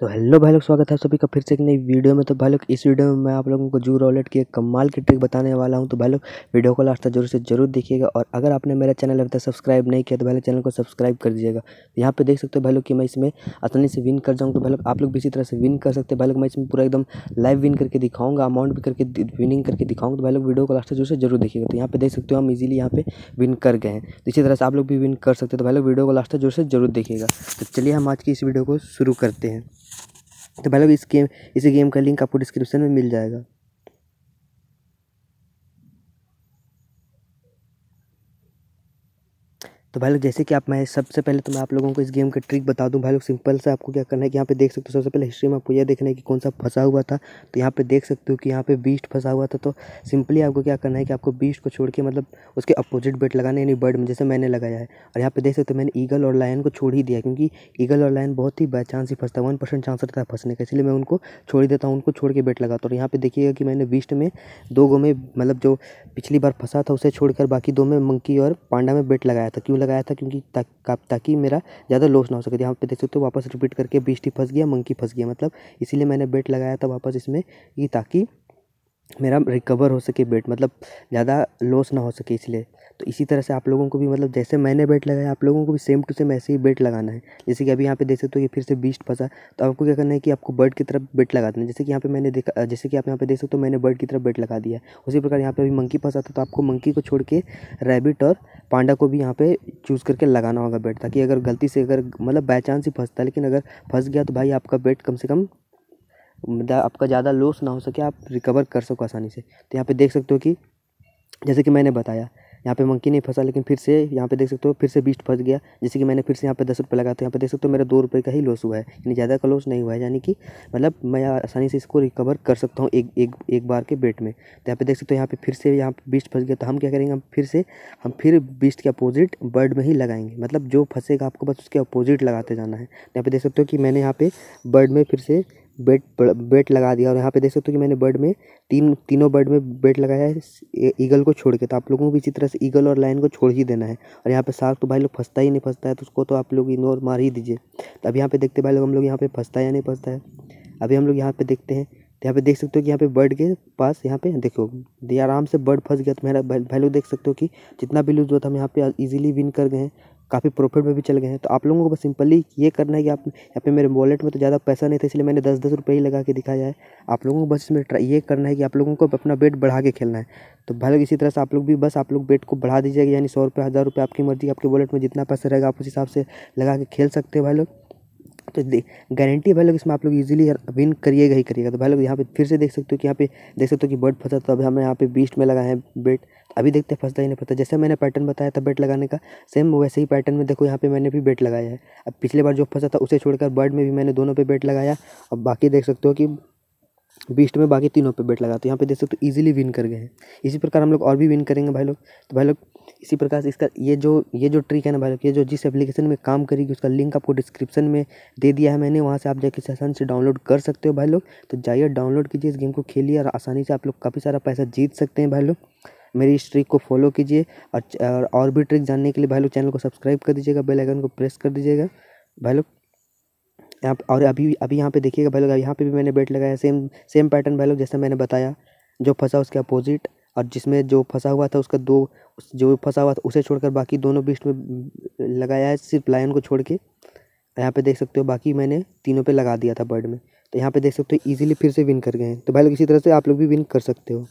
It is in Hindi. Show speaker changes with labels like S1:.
S1: तो हेलो भाई लोग, स्वागत है सभी का फिर से एक नई वीडियो में। तो भाई लोग, इस वीडियो में मैं आप लोगों को जू रॉलेट की एक कमाल की ट्रिक बताने वाला हूँ। तो भाई लोग, वीडियो को लास्ट तक ज़रूर से ज़रूर देखिएगा और अगर आपने मेरा चैनल अभी तक सब्सक्राइब नहीं किया तो भाई चैनल को सब्सक्राइब कर दीजिएगा। यहाँ पर देख सकते हो भाई लोग कि मैं इसमें आसानी से विन कर जाऊँ। तो भाई लोग, आप लोग भी इसी तरह से विन कर सकते हैं। भाई लोग, मैं इसमें पूरा एकदम लाइव विन करके दिखाऊँगा अमाउंट भी करके विनिंग करके दिखाऊँगा। तो भाई लोग, वीडियो को लास्ट तक ज़रूर से ज़रूर देखिएगा। तो यहाँ पर देख सकते हो हम इजीली यहाँ पे विन कर गए हैं। तो इसी तरह से आप लोग भी विन कर सकते हैं। तो भाई लोग, वीडियो को लास्ट तक ज़रूर से ज़रूर देखिएगा। तो चलिए हम आज की इस वीडियो को शुरू करते हैं। तो भाई लोग इस गेम इसी गेम का लिंक आपको डिस्क्रिप्शन में मिल जाएगा। तो भाई लोग, जैसे कि आप, मैं सबसे पहले तो मैं आप लोगों को इस गेम का ट्रिक बता दूँ। भाई लोग, सिंपल से आपको क्या करना है कि यहाँ पे देख सकते हो, सबसे पहले हिस्ट्री में आपको यह देखना है कि कौन सा फंसा हुआ था। तो यहाँ पे देख सकते हो कि यहाँ पे बीस्ट फंसा हुआ था। तो सिंपली आपको क्या करना है कि आपको बीस्ट को छोड़ के मतलब उसके अपोजिट बेट लगाना यानी बर्ड में, जैसे मैंने लगाया है। और यहाँ पे देख सकते हो, मैंने ईगल और लायन को छोड़ ही दिया, क्योंकि ईगल और लायन बहुत ही बाई चांस ही फंसता वन परसेंट चांस रहता है फंसने का, इसलिए मैं उनको छोड़ देता हूँ, उनको छोड़ के बेट लगाता हूँ। और यहाँ पे देखिएगा कि मैंने बीस्ट में दो गो में मतलब जो पिछली बार फंसा था, उसे छोड़कर बाकी दो में मंकी और पांडा में बेट लगाया था। क्यों लगाया था क्योंकि ताकि मेरा ज़्यादा लॉस ना हो सके। यहाँ पे देख सकते हो, वापस रिपीट करके बीस फंस गया मंकी फंस गया मतलब। इसीलिए मैंने बेट लगाया था वापस इसमें कि ताकि मेरा रिकवर हो सके बेट मतलब ज़्यादा लॉस ना हो सके इसलिए। तो इसी तरह से आप लोगों को भी मतलब जैसे मैंने बेट लगाया, आप लोगों को भी सेम टू सेम ऐसे ही बेट लगाना है। जैसे कि अभी यहाँ पे देख सकते हो कि फिर से बीस्ट फंसा तो आपको क्या करना है कि आपको बर्ड की तरफ़ बेट लगा देना जैसे कि यहाँ पे मैंने देखा जैसे कि आप यहाँ पे देख सकते हो, मैंने बर्ड की तरफ़ बेट लगा दिया उसी प्रकार यहाँ पे अभी मंकी फंसा था तो आपको मंकी को छोड़ के रैबिट और पांडा को भी यहाँ पे चूज़ करके लगाना होगा बेट ताकि अगर गलती से अगर मतलब बाई चांस ही फंसता है, लेकिन अगर फंस गया तो भाई आपका बेट कम से कम आपका ज़्यादा लॉस ना हो सके, आप रिकवर कर सको आसानी से। तो यहाँ पे देख सकते हो कि, जैसे कि मैंने बताया, यहाँ पे मंकी नहीं फंसा, लेकिन फिर से यहाँ पे देख सकते हो, फिर से बीस्ट फंस गया। जैसे कि मैंने फिर से यहाँ पे दस रुपये लगा तो यहाँ पे देख सकते हो, मेरा दो रुपये का ही लॉस हुआ है। यानी ज़्यादा का लॉस नहीं हुआ है, यानी कि मतलब मैं आसानी से इसको रिकवर कर सकता हूँ एक एक एक बार के बेट में। तो यहाँ पे देख सकते हो, यहाँ पे फिर से यहाँ पे बीस्ट फंस गया तो हम क्या करेंगे, हम फिर से, हम फिर बीस्ट के अपोजिट बर्ड में ही लगाएँगे। मतलब जो फंसेगा, आपको बस उसके अपोजिट लगाते जाना है। यहाँ पे देख सकते हो कि मैंने यहाँ पे बर्ड में फिर से बेट बेट लगा दिया और यहाँ पे देख सकते हो कि मैंने बर्ड में तीन, तीनों बर्ड में बेट लगाया है ईगल को छोड़ के। तो आप लोगों को भी इसी तरह से ईगल और लाइन को छोड़ ही देना है। और यहाँ पे सार्क तो भाई लोग फंसता ही नहीं, फंसता है तो उसको तो आप लोग इग्नोर मार ही दीजिए। तो अब यहाँ पे देखते भाई लोग हम लोग यहाँ पे फंसता है या नहीं फंसता है। अभी हम लोग यहाँ पे देखते हैं तो यहाँ पे देख सकते हो कि यहाँ पे बर्ड के पास यहाँ पे देखो आराम से बर्ड फंस गया। तो मेरा भाई लोग देख सकते हो कि जितना भी लूज हुआ था हम यहाँ पे इजीली विन कर गए हैं। काफ़ी प्रॉफिट में भी चल गए हैं। तो आप लोगों को बस सिंपली ये करना है कि आप यहाँ पे मेरे वॉलेट में तो ज़्यादा पैसा नहीं था, इसलिए मैंने दस दस रुपये ही लगा के दिखाया है। आप लोगों को बस इसमें ट्राई ये करना है कि आप लोगों को अपना बेट बढ़ा के खेलना है। तो भाई लोग इसी तरह से आप लोग भी बस आप लोग बेट को बढ़ा दीजिएगा यानी सौ रुपये हज़ार रुपये आपकी मर्ज़ी, आपके वॉलेट में जितना पैसा रहेगा आप उस हिसाब से लगा के खेल सकते हैं भाई लोग। तो गारंटी भाई लोग इसमें आप लोग इजीली विन करिएगा ही करिएगा। तो भाई लोग यहाँ पे फिर से देख सकते हो कि यहाँ पे, देख सकते हो कि बर्ड फंसा तो अभी हमें यहाँ पे बीस्ट में लगा है बेट अभी देखते हैं, फंसता ही नहीं फंसता। जैसे मैंने पैटर्न बताया था बेट लगाने का सेम वैसे ही पैटर्न में देखो यहाँ पे मैंने भी बेट लगाया है। अब पिछले बार जो फंसा था उसे छोड़कर बर्ड में भी मैंने दोनों पे बेट लगाया। और बाकी देख सकते हो कि बीस्ट में बाकी तीनों पे बेट लगा तो यहाँ पे देख सकते हो ईज़िली विन कर गए हैं। इसी प्रकार हम लोग और भी विन करेंगे भाई लोग। तो भाई लोग इसी प्रकार से इसका, ये जो ये जो ट्रिक है ना भाई ये जो जिस एप्लीकेशन में काम करेगी, उसका लिंक आपको डिस्क्रिप्शन में दे दिया है मैंने, वहाँ से आप जाके सेशन से डाउनलोड कर सकते हो भाई लोग। तो जाइए डाउनलोड कीजिए इस गेम को, खेलिए और आसानी से आप लोग काफ़ी सारा पैसा जीत सकते हैं भाई लोग। मेरी इस ट्रिक को फॉलो कीजिए और और भी ट्रिक जानने के लिए भाई लोग चैनल को सब्सक्राइब कर दीजिएगा बेल आइकन को प्रेस कर दीजिएगा, भाई लोग। यहाँ और अभी अभी यहाँ पे देखिएगा भाई लोग, यहाँ पे भी मैंने बेट लगाया सेम सेम पैटर्न भाई लोग जैसा मैंने बताया, जो फंसा उसके अपोजिट और जिसमें जो फंसा हुआ था उसका दो, जो फंसा हुआ था उसे छोड़कर बाकी दोनों बीस्ट में, लगाया है सिर्फ़ लायन को छोड़ के यहाँ पे देख सकते हो बाकी मैंने तीनों पे लगा दिया था बर्ड में। तो यहाँ पे देख सकते हो इजीली फिर से विन कर गए हैं। तो भाई लोग इसी तरह से आप लोग भी विन कर सकते हो।